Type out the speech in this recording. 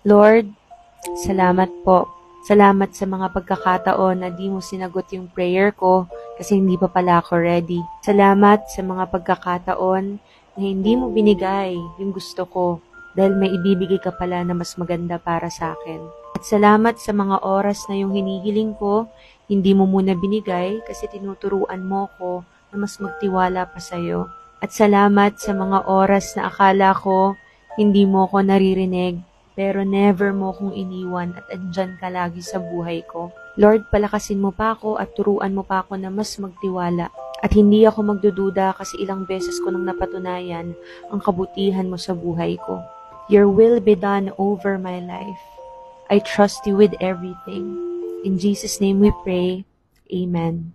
Lord, salamat po. Salamat sa mga pagkakataon na di mo sinagot yung prayer ko kasi hindi pa pala ako ready. Salamat sa mga pagkakataon na hindi mo binigay yung gusto ko dahil may ibibigay ka pala na mas maganda para sa akin. At salamat sa mga oras na yung hinihiling ko, hindi mo muna binigay kasi tinuturuan mo ko na mas magtiwala pa sa'yo. At salamat sa mga oras na akala ko hindi mo ko naririnig pero never mo kong iniwan at andyan ka lagi sa buhay ko. Lord, palakasin mo pa ako at turuan mo pa ako na mas magtiwala. At hindi ako magdududa kasi ilang beses ko nang napatunayan ang kabutihan mo sa buhay ko. Your will be done over my life. I trust you with everything. In Jesus' name we pray. Amen.